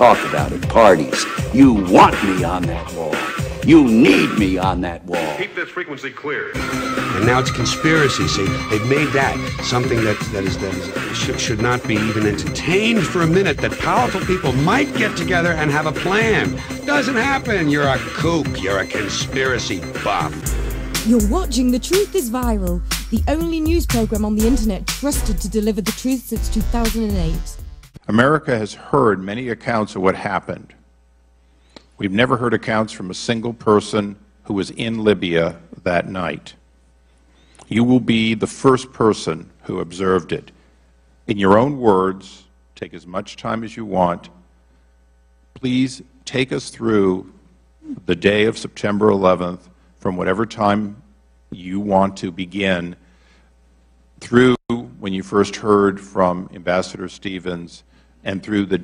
things you don't talk about at parties. You want me on that wall. You need me on that wall. Keep this frequency clear. And now it's conspiracy. See, they've made that something that, that is that is, should, should not be even entertained for a minute. That powerful people might get together and have a plan. Doesn't happen. You're a kook. You're a conspiracy buff. You're watching The Truth is Viral, the only news program on the internet trusted to deliver the truth since 2008. America has heard many accounts of what happened. We've never heard accounts from a single person who was in Libya that night. You will be the first person who observed it. In your own words, take as much time as you want. Please take us through the day of September 11th from whatever time you want to begin through when you first heard from Ambassador Stevens and through the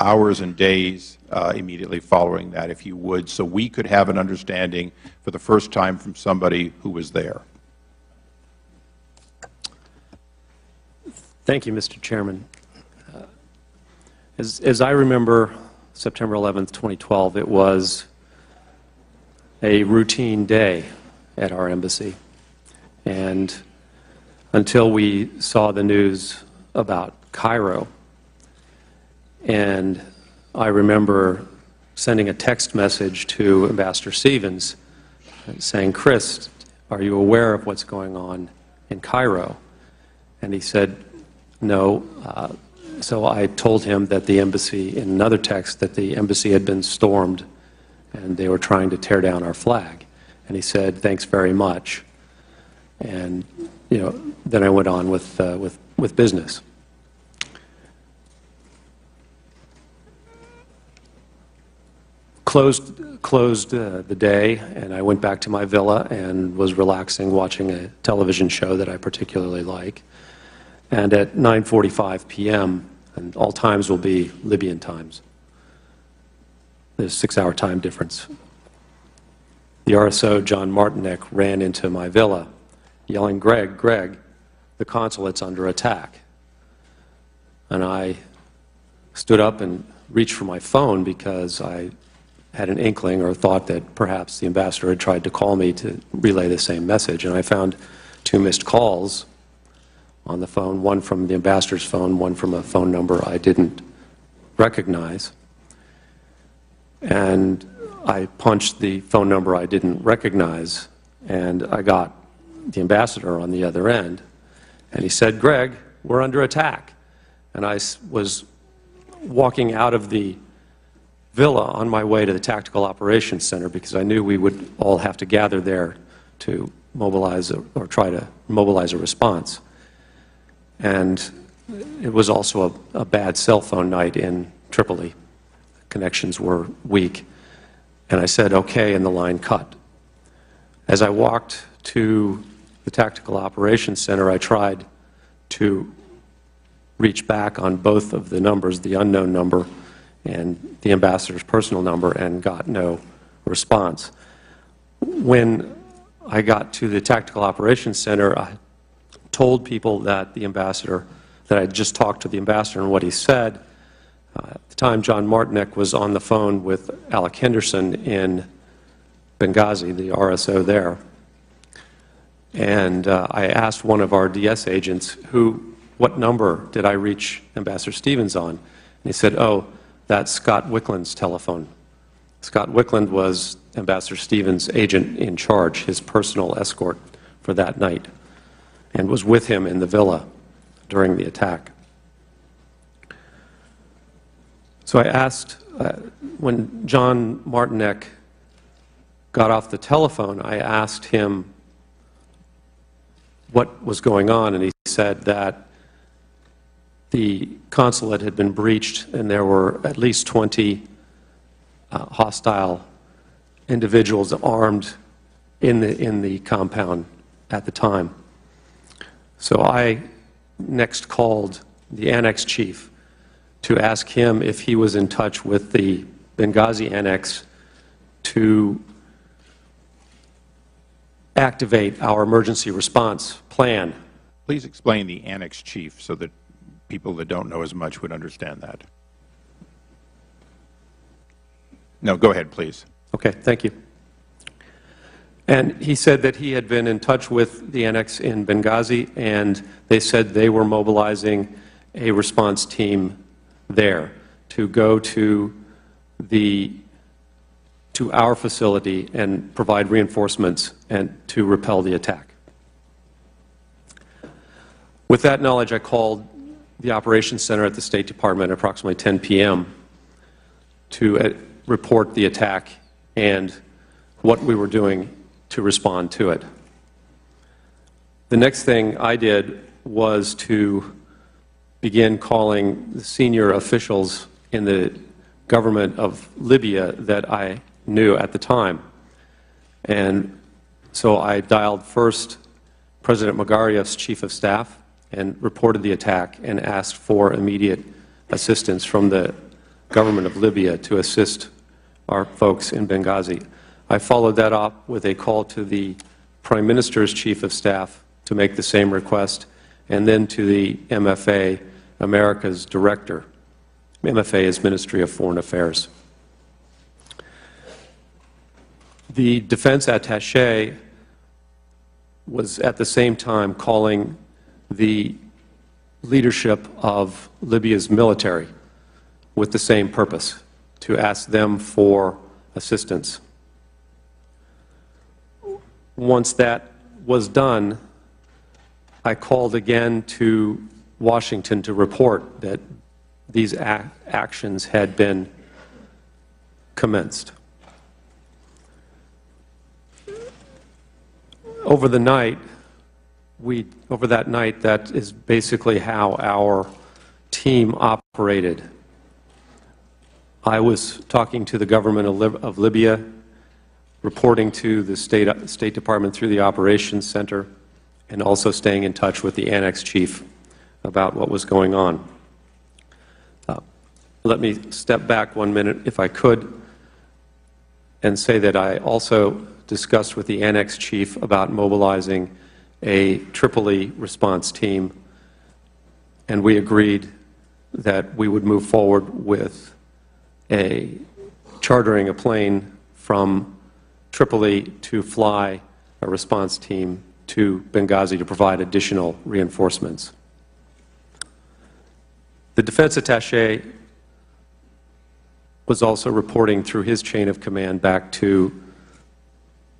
hours and days uh, immediately following that, if you would, so we could have an understanding for the first time from somebody who was there. Thank you, Mr. Chairman. Uh, as, as I remember September 11, 2012, it was a routine day at our embassy. And until we saw the news about Cairo, and I remember sending a text message to Ambassador Stevens saying, Chris, are you aware of what's going on in Cairo? And he said, no. Uh, so I told him that the embassy, in another text, that the embassy had been stormed and they were trying to tear down our flag. And he said, thanks very much. And, you know, then I went on with, uh, with, with business. Closed, closed uh, the day, and I went back to my villa and was relaxing, watching a television show that I particularly like. And at 9.45 p.m., and all times will be Libyan times. There's a six-hour time difference. The RSO, John Martinec, ran into my villa, yelling, Greg, Greg, the consulate's under attack. And I stood up and reached for my phone because I had an inkling or thought that perhaps the ambassador had tried to call me to relay the same message. And I found two missed calls on the phone, one from the ambassador's phone, one from a phone number I didn't recognize. And I punched the phone number I didn't recognize, and I got the ambassador on the other end. And he said, Greg, we're under attack. And I was walking out of the villa on my way to the Tactical Operations Center because I knew we would all have to gather there to mobilize a, or try to mobilize a response. And it was also a, a bad cell phone night in Tripoli. Connections were weak. And I said, okay, and the line cut. As I walked to the Tactical Operations Center, I tried to reach back on both of the numbers, the unknown number and the ambassador's personal number and got no response. When I got to the Tactical Operations Center, I told people that the ambassador, that I just talked to the ambassador and what he said. Uh, at the time, John Martinec was on the phone with Alec Henderson in Benghazi, the RSO there. And uh, I asked one of our DS agents, who, what number did I reach Ambassador Stevens on? And he said, oh, that's Scott Wickland's telephone. Scott Wickland was Ambassador Stevens' agent in charge, his personal escort for that night, and was with him in the villa during the attack. So I asked, uh, when John Martinec got off the telephone, I asked him what was going on, and he said that the consulate had been breached and there were at least 20 uh, hostile individuals armed in the, in the compound at the time. So I next called the annex chief to ask him if he was in touch with the Benghazi annex to activate our emergency response plan. Please explain the annex chief so that people that don't know as much would understand that. No, go ahead, please. Okay, thank you. And he said that he had been in touch with the annex in Benghazi, and they said they were mobilizing a response team there to go to the to our facility and provide reinforcements and to repel the attack. With that knowledge, I called the operations center at the State Department at approximately 10 p.m. to uh, report the attack and what we were doing to respond to it. The next thing I did was to begin calling the senior officials in the government of Libya that I knew at the time. And so I dialed first President Magariaf's chief of staff and reported the attack and asked for immediate assistance from the government of Libya to assist our folks in Benghazi. I followed that up with a call to the Prime Minister's Chief of Staff to make the same request, and then to the MFA, America's Director. MFA is Ministry of Foreign Affairs. The defense attache was at the same time calling the leadership of Libya's military with the same purpose, to ask them for assistance. Once that was done, I called again to Washington to report that these ac actions had been commenced. Over the night, we, over that night, that is basically how our team operated. I was talking to the government of, Lib of Libya, reporting to the State, State Department through the Operations Center, and also staying in touch with the Annex Chief about what was going on. Uh, let me step back one minute, if I could, and say that I also discussed with the Annex Chief about mobilizing a Tripoli response team, and we agreed that we would move forward with a chartering a plane from Tripoli to fly a response team to Benghazi to provide additional reinforcements. The defense attache was also reporting through his chain of command back to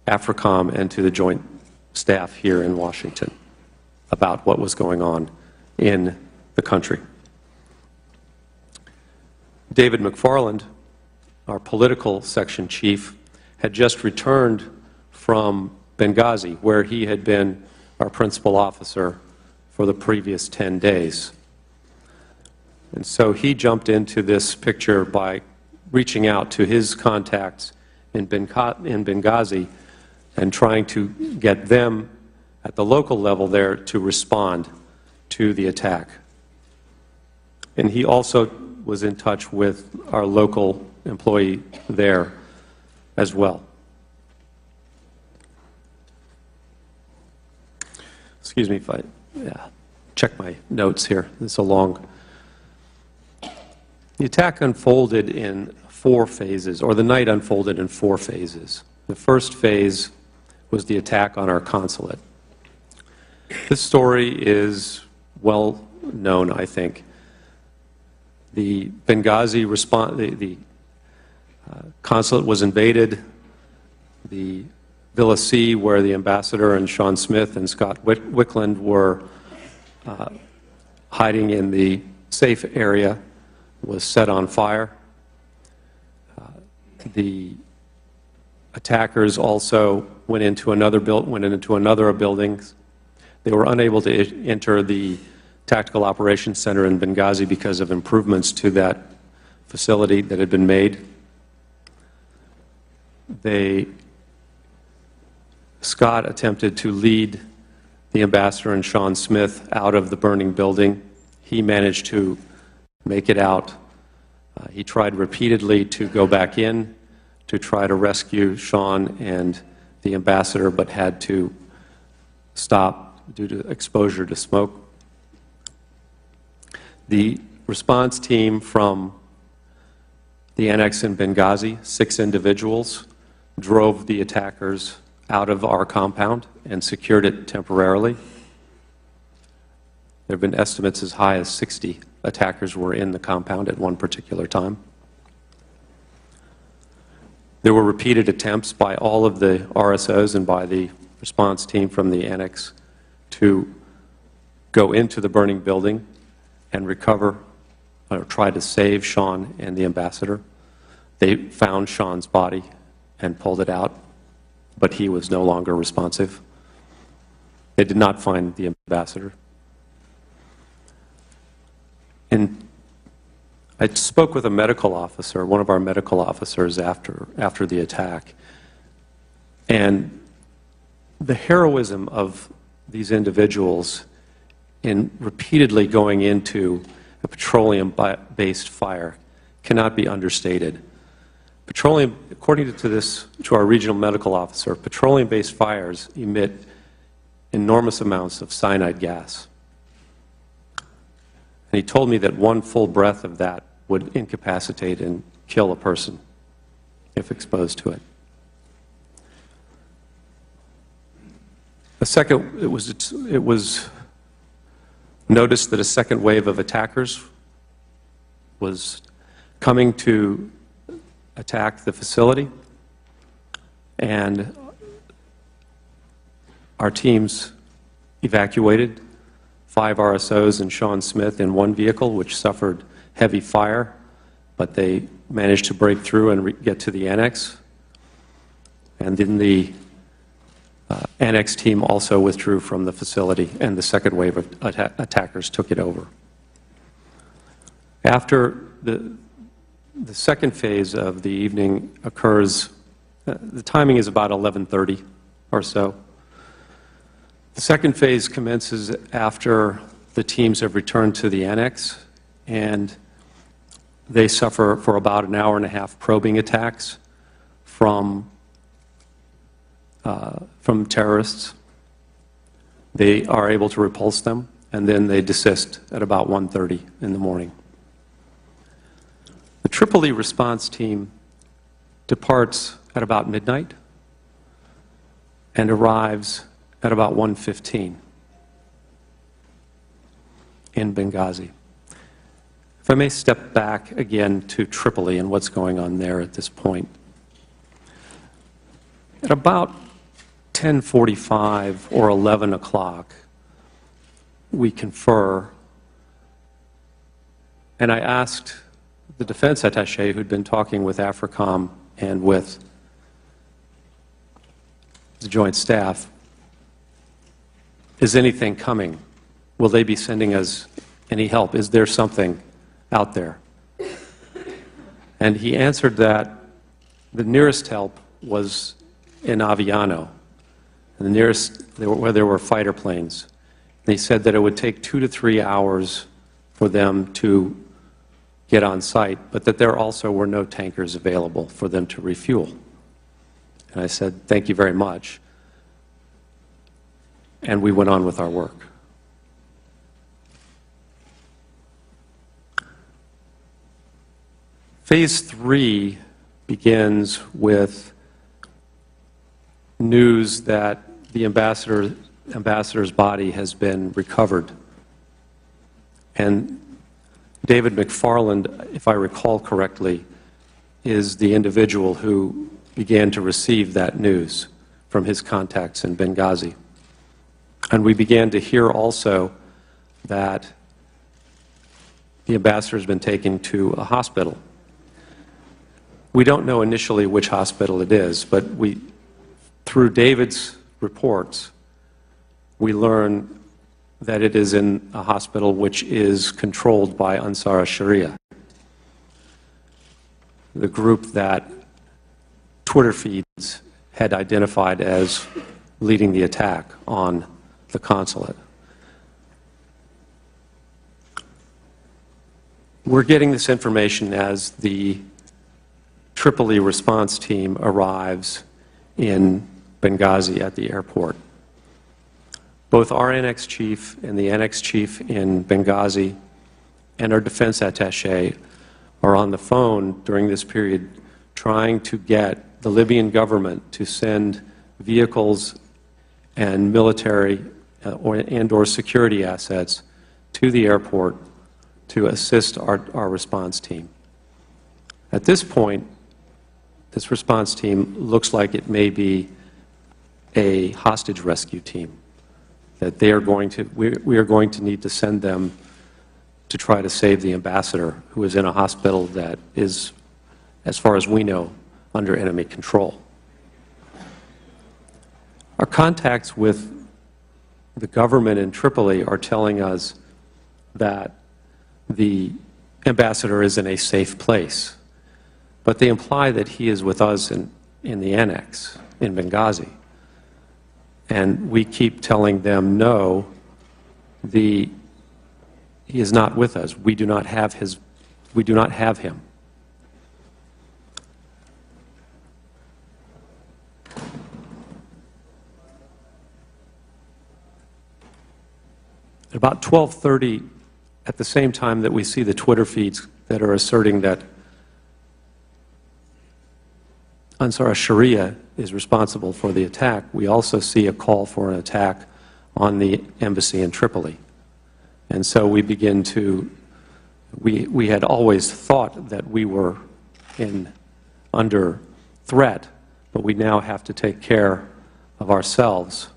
AFRICOM and to the Joint staff here in Washington about what was going on in the country. David McFarland, our political section chief, had just returned from Benghazi, where he had been our principal officer for the previous 10 days. And so he jumped into this picture by reaching out to his contacts in Benghazi and trying to get them at the local level there to respond to the attack. And he also was in touch with our local employee there as well. Excuse me if I yeah, check my notes here. It's a long. The attack unfolded in four phases, or the night unfolded in four phases. The first phase was the attack on our consulate. This story is well known, I think. The Benghazi response, the, the uh, consulate was invaded. The Villa C, where the ambassador and Sean Smith and Scott Wickland were uh, hiding in the safe area, was set on fire. Uh, the attackers also went into another went into another buildings. They were unable to enter the tactical operations center in Benghazi because of improvements to that facility that had been made. They Scott attempted to lead the ambassador and Sean Smith out of the burning building. He managed to make it out. Uh, he tried repeatedly to go back in to try to rescue Sean and the ambassador, but had to stop due to exposure to smoke. The response team from the annex in Benghazi, six individuals drove the attackers out of our compound and secured it temporarily. There have been estimates as high as 60 attackers were in the compound at one particular time. There were repeated attempts by all of the RSOs and by the response team from the annex to go into the burning building and recover or try to save Sean and the ambassador. They found Sean's body and pulled it out, but he was no longer responsive. They did not find the ambassador. And I spoke with a medical officer, one of our medical officers after, after the attack, and the heroism of these individuals in repeatedly going into a petroleum-based fire cannot be understated. Petroleum, according to this, to our regional medical officer, petroleum-based fires emit enormous amounts of cyanide gas. And he told me that one full breath of that would incapacitate and kill a person if exposed to it. A second, it was, it was noticed that a second wave of attackers was coming to attack the facility, and our teams evacuated five RSOs and Sean Smith in one vehicle, which suffered heavy fire, but they managed to break through and get to the annex. And then the uh, annex team also withdrew from the facility, and the second wave of atta attackers took it over. After the, the second phase of the evening occurs, uh, the timing is about 11:30 or so. The second phase commences after the teams have returned to the annex, and they suffer for about an hour and a half probing attacks from uh, from terrorists. They are able to repulse them, and then they desist at about 1.30 in the morning. The Tripoli response team departs at about midnight and arrives at about 1.15 in Benghazi. If I may step back again to Tripoli and what's going on there at this point. At about 10:45 or 11 o'clock, we confer, and I asked the defense attaché who'd been talking with AFRICOM and with the Joint Staff, is anything coming? Will they be sending us any help? Is there something out there? And he answered that the nearest help was in Aviano, the nearest where there were fighter planes. They said that it would take two to three hours for them to get on site, but that there also were no tankers available for them to refuel. And I said, thank you very much. And we went on with our work. Phase three begins with news that the ambassador, ambassador's body has been recovered. And David McFarland, if I recall correctly, is the individual who began to receive that news from his contacts in Benghazi. And we began to hear also that the ambassador has been taken to a hospital. We don't know initially which hospital it is, but we, through David's reports, we learn that it is in a hospital which is controlled by Ansar Sharia, the group that Twitter feeds had identified as leading the attack on the consulate. We're getting this information as the Tripoli response team arrives in Benghazi at the airport. Both our annex chief and the annex chief in Benghazi and our defense attache are on the phone during this period trying to get the Libyan government to send vehicles and military uh, or, and or security assets to the airport to assist our, our response team. At this point, this response team looks like it may be a hostage rescue team, that they are going to, we, we are going to need to send them to try to save the ambassador, who is in a hospital that is, as far as we know, under enemy control. Our contacts with the government in Tripoli are telling us that the ambassador is in a safe place, but they imply that he is with us in, in the annex in Benghazi. And we keep telling them, no, the, he is not with us. We do not have his, we do not have him. At about 12:30, at the same time that we see the Twitter feeds that are asserting that Ansar Sharia is responsible for the attack, we also see a call for an attack on the embassy in Tripoli. And so we begin to, we, we had always thought that we were in, under threat, but we now have to take care of ourselves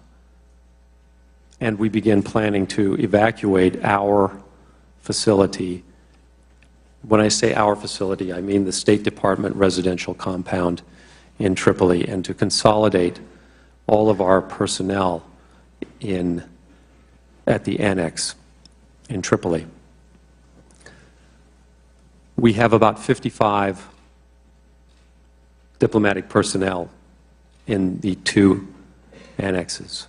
and we begin planning to evacuate our facility. When I say our facility, I mean the State Department residential compound in Tripoli, and to consolidate all of our personnel in, at the annex in Tripoli. We have about 55 diplomatic personnel in the two annexes.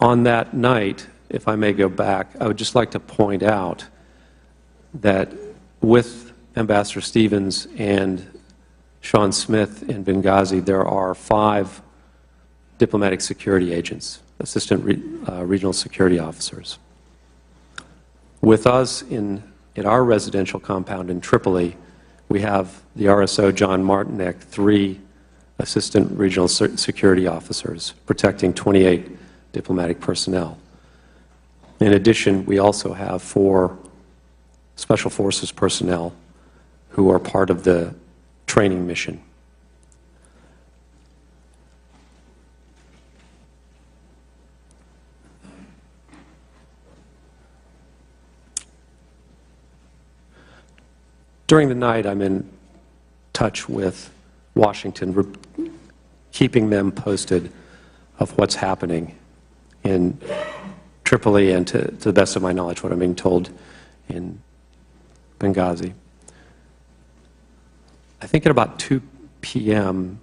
On that night, if I may go back, I would just like to point out that with Ambassador Stevens and Sean Smith in Benghazi, there are five diplomatic security agents, assistant re, uh, regional security officers. With us in, in our residential compound in Tripoli, we have the RSO John Martinec, three assistant regional security officers protecting 28 diplomatic personnel. In addition, we also have four Special Forces personnel who are part of the training mission. During the night, I'm in touch with Washington, keeping them posted of what's happening in Tripoli and, to, to the best of my knowledge, what I'm being told in Benghazi. I think at about 2 p.m.,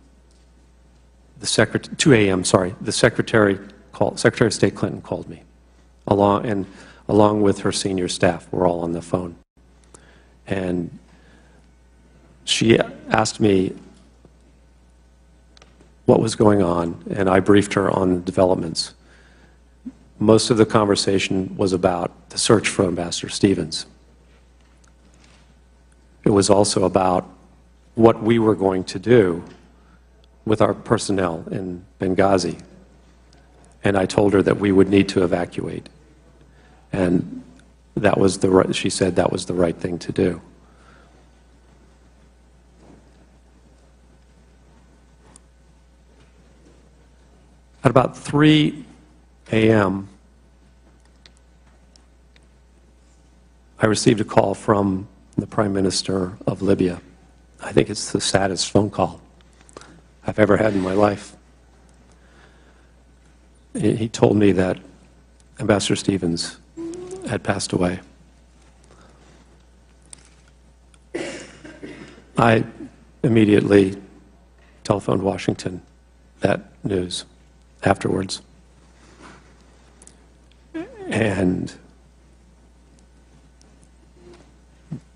the secret 2 a.m. Sorry, the secretary called, Secretary of State Clinton called me, along and along with her senior staff. We're all on the phone, and she asked me what was going on, and I briefed her on developments most of the conversation was about the search for Ambassador Stevens. It was also about what we were going to do with our personnel in Benghazi. And I told her that we would need to evacuate. And that was the right, she said that was the right thing to do. At about 3 a.m., I received a call from the Prime Minister of Libya. I think it's the saddest phone call I've ever had in my life. He told me that Ambassador Stevens had passed away. I immediately telephoned Washington that news afterwards. And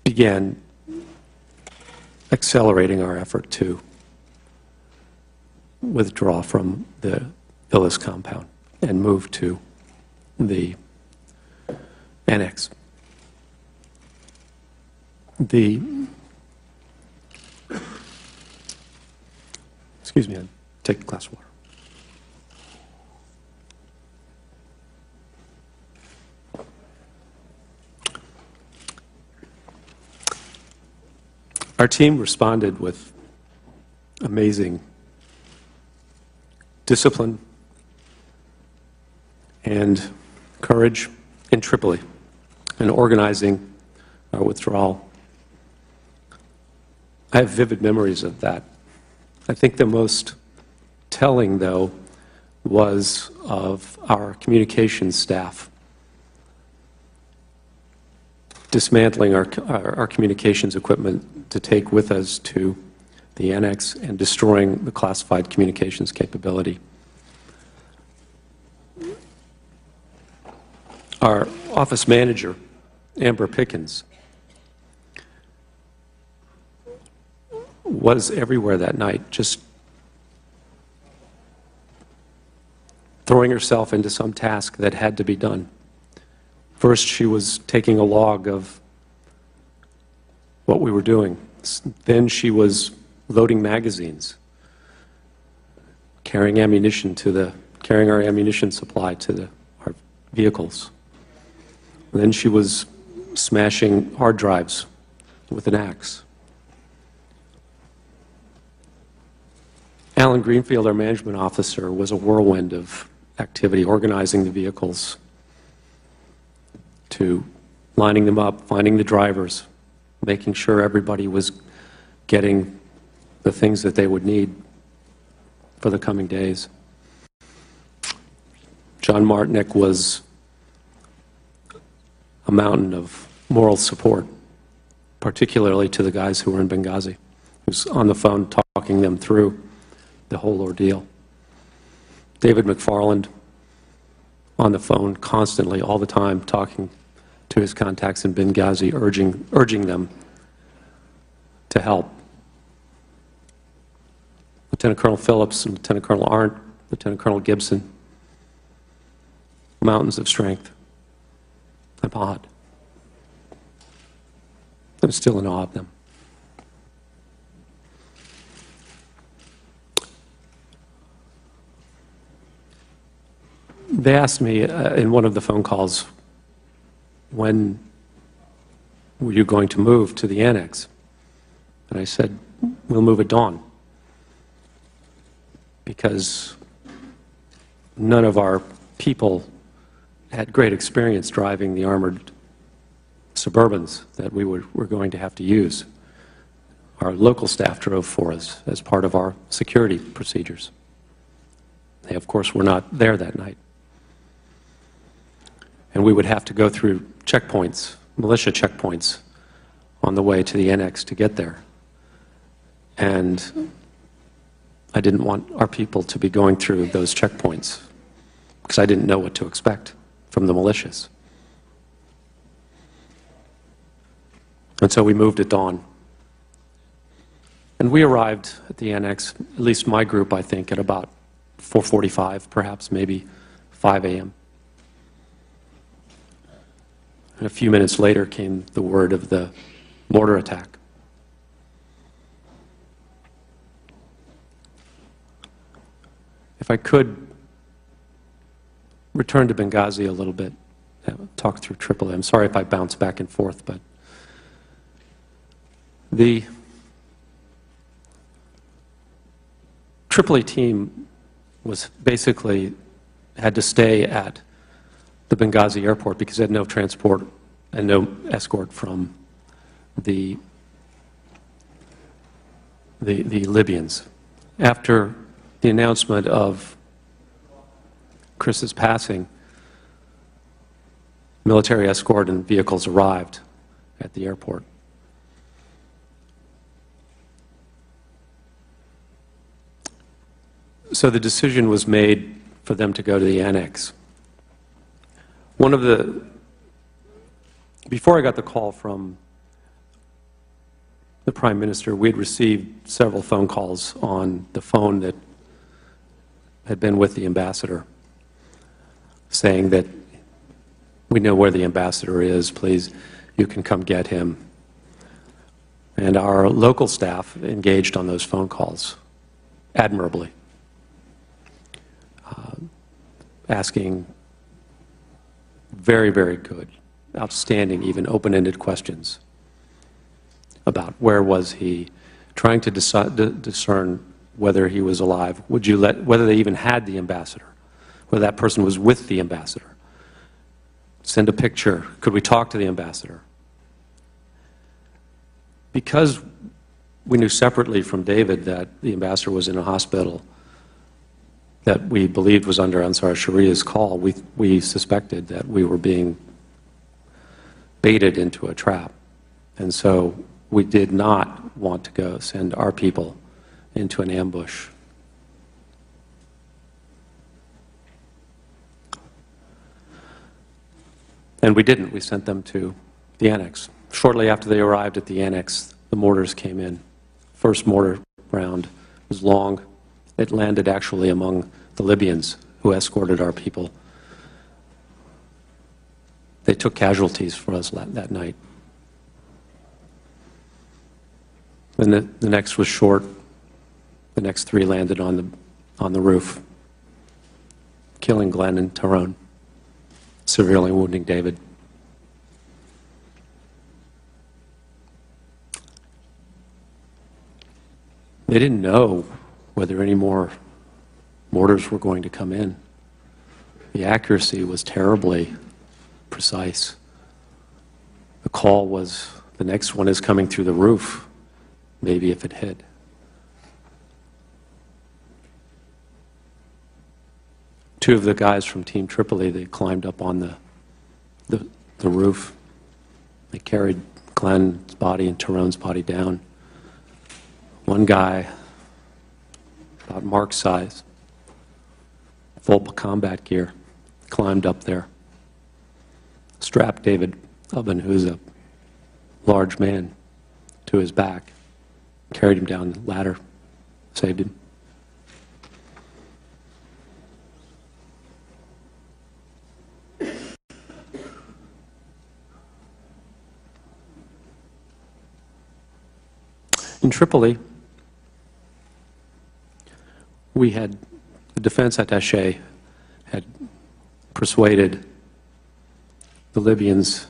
began accelerating our effort to withdraw from the Villas compound and move to the annex. The, excuse me, I'll take a glass of water. Our team responded with amazing discipline and courage in Tripoli in organizing our withdrawal. I have vivid memories of that. I think the most telling, though, was of our communications staff dismantling our, our, our communications equipment to take with us to the annex and destroying the classified communications capability. Our office manager, Amber Pickens, was everywhere that night, just throwing herself into some task that had to be done. First, she was taking a log of what we were doing. Then she was loading magazines, carrying ammunition to the, carrying our ammunition supply to the, our vehicles. Then she was smashing hard drives with an axe. Alan Greenfield, our management officer, was a whirlwind of activity, organizing the vehicles, to lining them up, finding the drivers, making sure everybody was getting the things that they would need for the coming days. John Martinec was a mountain of moral support, particularly to the guys who were in Benghazi. He was on the phone talking them through the whole ordeal. David McFarland on the phone constantly, all the time, talking to his contacts in Benghazi, urging, urging them to help. Lieutenant Colonel Phillips and Lieutenant Colonel Arndt, Lieutenant Colonel Gibson, mountains of strength. I'm awed. I'm still in awe of them. They asked me uh, in one of the phone calls, when were you going to move to the annex? And I said, we'll move at dawn. Because none of our people had great experience driving the armored Suburbans that we would, were going to have to use. Our local staff drove for us as part of our security procedures. They, of course, were not there that night. And we would have to go through checkpoints, militia checkpoints, on the way to the annex to get there. And I didn't want our people to be going through those checkpoints because I didn't know what to expect from the militias. And so we moved at dawn. And we arrived at the annex, at least my group, I think, at about 4:45, perhaps, maybe 5 a.m. And a few minutes later came the word of the mortar attack. If I could return to Benghazi a little bit, uh, talk through Tripoli. I'm sorry if I bounce back and forth, but the Tripoli team was basically had to stay at the Benghazi airport because they had no transport and no escort from the, the, the Libyans. After the announcement of Chris's passing, military escort and vehicles arrived at the airport. So the decision was made for them to go to the annex. One of the, before I got the call from the Prime Minister, we had received several phone calls on the phone that had been with the ambassador, saying that we know where the ambassador is, please, you can come get him. And our local staff engaged on those phone calls admirably, uh, asking very, very good, outstanding, even open-ended questions about where was he, trying to discern whether he was alive, would you let, whether they even had the ambassador, whether that person was with the ambassador. Send a picture. Could we talk to the ambassador? Because we knew separately from David that the ambassador was in a hospital that we believed was under Ansar Sharia's call, we, we suspected that we were being baited into a trap. And so we did not want to go send our people into an ambush. And we didn't. We sent them to the annex. Shortly after they arrived at the annex, the mortars came in. First mortar round was long. It landed actually among the Libyans who escorted our people. They took casualties for us that night. Then the, the next was short. The next three landed on the, on the roof, killing Glen and Tyrone, severely wounding David. They didn't know whether any more mortars were going to come in. The accuracy was terribly precise. The call was the next one is coming through the roof, maybe if it hit. Two of the guys from Team Tripoli, they climbed up on the, the, the roof. They carried Glen's body and Tyrone's body down. One guy, about Mark's size, full combat gear, climbed up there, strapped David Ubben, who's a large man, to his back, carried him down the ladder, saved him. In Tripoli, we had, the defense attache had persuaded the Libyans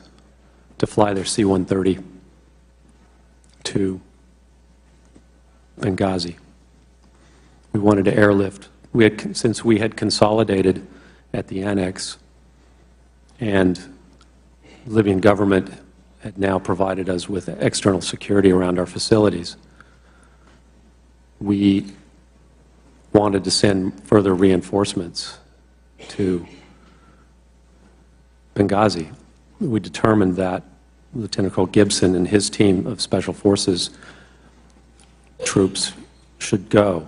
to fly their C-130 to Benghazi. We wanted to airlift. We had, since we had consolidated at the annex, and Libyan government had now provided us with external security around our facilities, we wanted to send further reinforcements to Benghazi. We determined that Lieutenant Colonel Gibson and his team of Special Forces troops should go.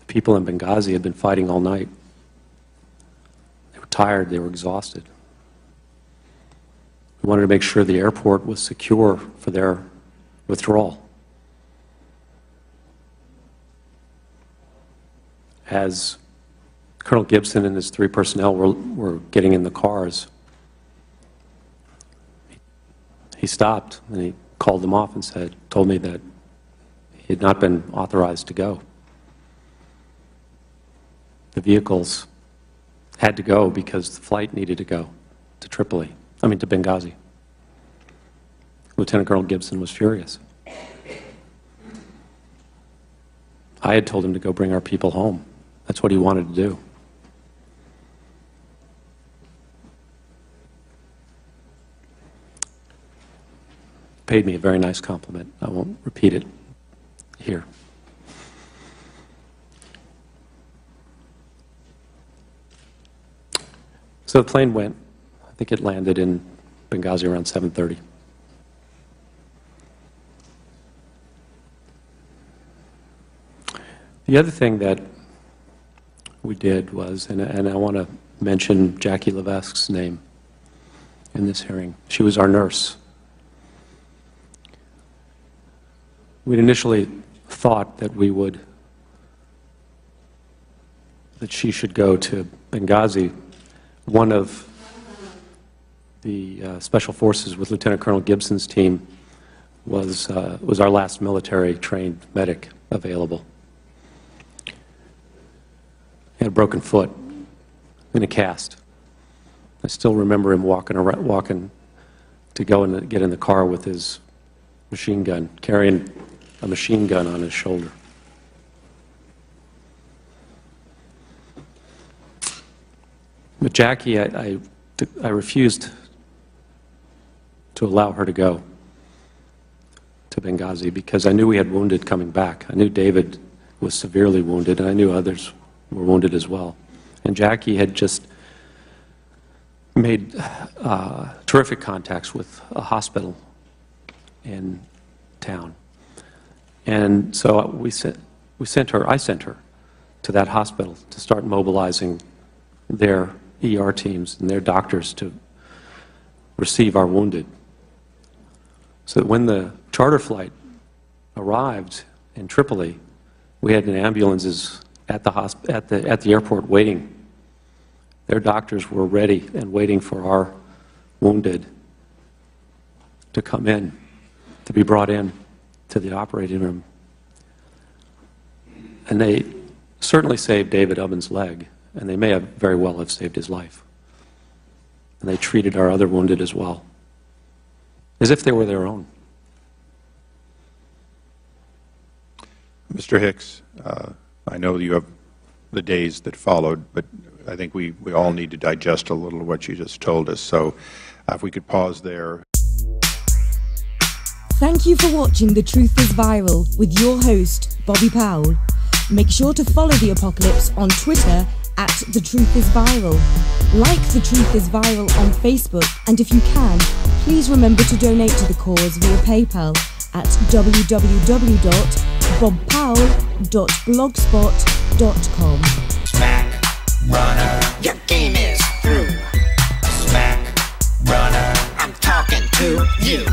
The people in Benghazi had been fighting all night. They were tired, they were exhausted. We wanted to make sure the airport was secure for their withdrawal. As Colonel Gibson and his three personnel were, were getting in the cars, he stopped and he called them off and said, told me that he had not been authorized to go. The vehicles had to go because the flight needed to go to Tripoli, I mean to Benghazi. Lieutenant Colonel Gibson was furious. I had told him to go bring our people home. That's what he wanted to do. Paid me a very nice compliment. I won't repeat it here. So the plane went. I think it landed in Benghazi around 7:30. The other thing that we did was, and, and I want to mention Jackie Levesque's name in this hearing. She was our nurse. We'd initially thought that we would, that she should go to Benghazi. One of the uh, special forces with Lieutenant Colonel Gibson's team was, uh, was our last military-trained medic available. A broken foot in a cast. I still remember him walking around, walking to go and get in the car with his machine gun, carrying a machine gun on his shoulder. But Jackie, I, I, I refused to allow her to go to Benghazi because I knew we had wounded coming back. I knew David was severely wounded, and I knew others were wounded as well. And Jackie had just made uh, terrific contacts with a hospital in town. And so we sent, we sent her, I sent her to that hospital to start mobilizing their ER teams and their doctors to receive our wounded. So that when the charter flight arrived in Tripoli, we had an ambulances at the, at the, at the airport waiting. Their doctors were ready and waiting for our wounded to come in, to be brought in to the operating room. And they certainly saved David Ubben's leg, and they may have very well have saved his life. And they treated our other wounded as well, as if they were their own. Mr. Hicks, uh, I know you have the days that followed, but I think we, we all need to digest a little of what you just told us. So uh, if we could pause there. Thank you for watching The Truth is Viral with your host, Bobby Powell. Make sure to follow The Apocalypse on Twitter at The Truth is Viral. Like The Truth is Viral on Facebook, and if you can, please remember to donate to the cause via PayPal at www.bobpowell.blogspot.com. Smack runner, your game is through. Smack runner, I'm talking to you.